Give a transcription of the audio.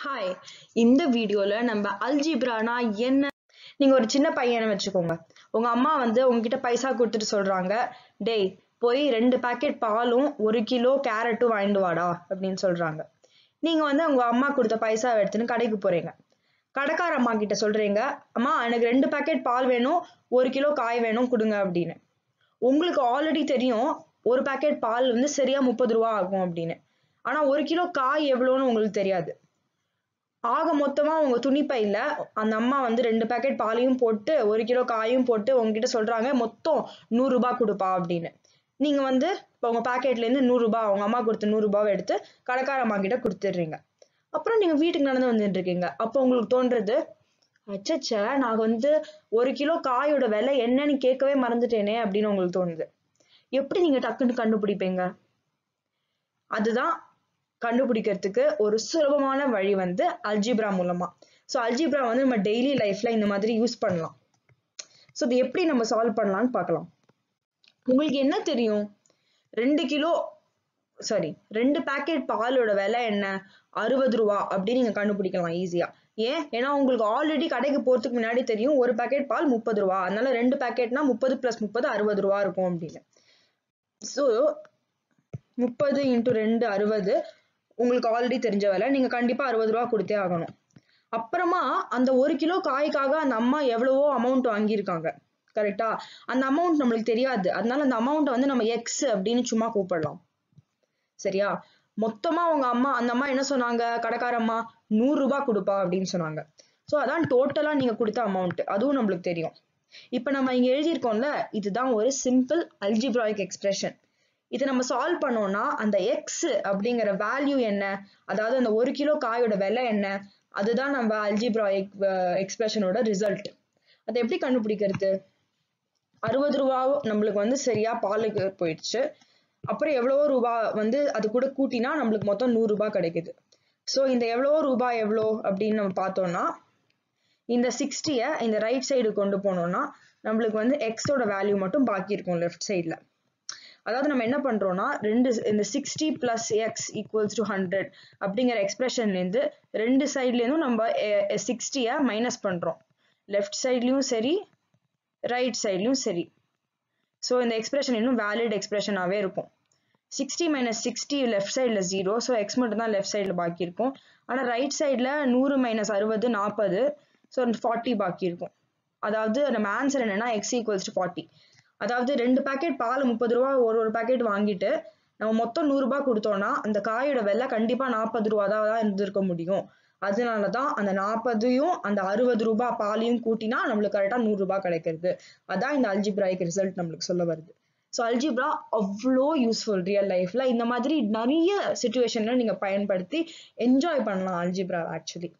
Hi இந்த வீடியோல நம்ம அல்ஜிப்ரானா என்ன? நீங்க ஒரு சின்ன பையனை வச்சுக்கோங்க. உங்க அம்மா வந்து உங்ககிட்ட பைசா கொடுத்துட்டு சொல்றாங்க. டேய் போய் ரெண்டு பேக்கெட் பாலும் ஒரு கிலோ கேரட்டும் வாங்கிட்டு வாடா அப்படின்னு சொல்றாங்க. நீங்க வந்து உங்க அம்மா கொடுத்த பைசா எடுத்துன்னு கடைக்கு போறீங்க. கடைக்கார அம்மா கிட்ட சொல்றீங்க அம்மா எனக்கு ரெண்டு பேக்கெட் பால் வேணும் ஒரு கிலோ காய் வேணும் கொடுங்க அப்படின்னு. உங்களுக்கு ஆல்ரெடி தெரியும் ஒரு பேக்கெட் பால் வந்து சரியா முப்பது ரூபா ஆகும் அப்படின்னு. ஆனா ஒரு கிலோ காய் எவ்வளோன்னு உங்களுக்கு தெரியாது. ஆக மொத்தமாக உங்க துணிப்பையில் அந்த அம்மா வந்து ரெண்டு பேக்கெட் பாலையும் போட்டு ஒரு கிலோ காயும் போட்டு உங்ககிட்ட சொல்கிறாங்க மொத்தம் நூறுரூபா கொடுப்பா அப்படின்னு. நீங்கள் வந்து இப்போ உங்கள் பேக்கெட்லேருந்து நூறுரூபா அவங்க அம்மா கொடுத்த நூறுரூபாவை எடுத்து கடைக்கார அம்மா கிட்ட கொடுத்துட்றீங்க. அப்புறம் நீங்கள் வீட்டுக்கு நடந்து வந்துட்டு இருக்கீங்க அப்போ உங்களுக்கு தோன்றது அச்சச்ச நான் வந்து ஒரு கிலோ காயோட விலை என்னன்னு கேட்கவே மறந்துட்டேனே அப்படின்னு உங்களுக்கு தோணுது. எப்படி நீங்கள் டக்குன்னு கண்டுபிடிப்பீங்க? அதுதான் கண்டுபிடிக்கிறதுக்கு ஒரு சுலபமான வழி வந்து அல்ஜிப்ரா மூலமா. ஸோ அல்ஜிப்ரா வந்து நம்ம டெய்லி லைஃப்ல இந்த மாதிரி யூஸ் பண்ணலாம். ஸோ இது எப்படி நம்ம சால்வ் பண்ணலாம்னு பார்க்கலாம். உங்களுக்கு என்ன தெரியும்? ரெண்டு கிலோ சாரி ரெண்டு பேக்கெட் பாலோட விலை என்ன? அறுபது ரூபா அப்படின்னு நீங்க கண்டுபிடிக்கலாம் ஈஸியா ஏன்? ஏன்னா உங்களுக்கு ஆல்ரெடி கடைக்கு போறதுக்கு முன்னாடி தெரியும் ஒரு பேக்கெட் பால் முப்பது ரூபா. அதனால ரெண்டு பேக்கெட்னா முப்பது பிளஸ் முப்பது அறுபது ரூபா இருக்கும் அப்படின்னு. ஸோ முப்பது இன்ட்டு ரெண்டு அறுபது உங்களுக்கு ஆல்ரெடி தெரிஞ்ச விலை. நீங்கள் கண்டிப்பாக அறுபது ரூபா கொடுத்தே ஆகணும். அப்புறமா அந்த ஒரு கிலோ காய்க்காக அந்த அம்மா எவ்வளவோ அமௌண்ட் வாங்கியிருக்காங்க. கரெக்டா அந்த அமௌண்ட் நம்மளுக்கு தெரியாது. அதனால அந்த அமௌண்ட்டை வந்து நம்ம எக்ஸ் அப்படின்னு சும்மா கூப்பிடலாம். சரியா? மொத்தமா அவங்க அம்மா அந்த அம்மா என்ன சொன்னாங்க? கடைக்காரம்மா நூறு ரூபாய் கொடுப்பா அப்படின்னு சொன்னாங்க. ஸோ அதான் டோட்டலா நீங்க கொடுத்த அமௌண்ட் அதுவும் நம்மளுக்கு தெரியும். இப்போ நம்ம இங்க எழுதியிருக்கோம்ல இதுதான் ஒரு சிம்பிள் அல்ஜிப்ராய்க் எக்ஸ்பிரஷன் இதை நம்ம சால்வ் பண்ணோம்னா அந்த எக்ஸ் அப்படிங்கிற வேல்யூ என்ன? அதாவது அந்த ஒரு கிலோ காயோட விலை என்ன? அதுதான் நம்ம அல்ஜிப்ராயிக் எக்ஸ்பிரஷனோட ரிசல்ட் அதை எப்படி கண்டுபிடிக்கிறது? அறுபது ரூபா நம்மளுக்கு வந்து சரியா பாலுக்கு போயிடுச்சு. அப்புறம் எவ்வளவோ ரூபா வந்து அது கூட கூட்டினா நம்மளுக்கு மொத்தம் நூறு ரூபாய் கிடைக்குது. ஸோ இந்த எவ்வளவோ ரூபாய் எவ்வளோ அப்படின்னு நம்ம பார்த்தோம்னா இந்த சிக்ஸ்டியை இந்த ரைட் சைடு கொண்டு போனோம்னா நம்மளுக்கு வந்து எக்ஸோட வேல்யூ மட்டும் பாக்கி இருக்கும் லெஃப்ட் சைடில் அதாவது நம்ம என்ன பண்ணுறோன்னா ரெண்டு இந்த sixty plus x equals to hundred அப்படிங்கிற எக்ஸ்பிரஷன்லேருந்து ரெண்டு சைட்லேருந்தும் நம்ம சிக்ஸ்டியை மைனஸ் பண்ணுறோம் லெஃப்ட் சைட்லேயும் சரி ரைட் சைட்லேயும் சரி. ஸோ இந்த எக்ஸ்பிரஷன் இன்னும் வேலிட் எக்ஸ்பிரஷனாகவே இருக்கும். சிக்ஸ்டி மைனஸ் சிக்ஸ்டி லெஃப்ட் சைடில் ஜீரோ ஸோ எக்ஸ் மட்டும் தான் லெஃப்ட் சைடில் பாக்கி இருக்கும். ஆனால் ரைட் சைடில் நூறு மைனஸ் அறுபது நாற்பது ஸோ ஃபார்ட்டி பாக்கி இருக்கும். அதாவது நம்ம ஆன்சர் என்னென்னா எக்ஸ் ஈக்குவல்ஸ் டு ஃபார்ட்டி அதாவது ரெண்டு பேக்கெட் பால் முப்பது ரூபா ஒரு ஒரு பாக்கெட் வாங்கிட்டு நம்ம மொத்தம் நூறுரூபா கொடுத்தோன்னா கொடுத்தோம்னா அந்த காயோட விலை கண்டிப்பாக நாற்பது ரூபா தான் இருந்திருக்க முடியும். அதனால தான் அந்த நாற்பதையும் அந்த அறுபது ரூபாய் பாலையும் கூட்டினா நம்மளுக்கு கரெக்டாக நூறுரூபா கிடைக்கிறது. அதான் இந்த அல்ஜிப்ராய்க்கு ரிசல்ட் நம்மளுக்கு சொல்ல வருது. ஸோ அல்ஜிப்ரா அவ்வளோ யூஸ்ஃபுல் ரியல் லைஃப்பில் இந்த மாதிரி நிறைய சுச்சுவேஷனில் நீங்கள் பயன்படுத்தி என்ஜாய் பண்ணலாம் அல்ஜிப்ரா ஆக்சுவலி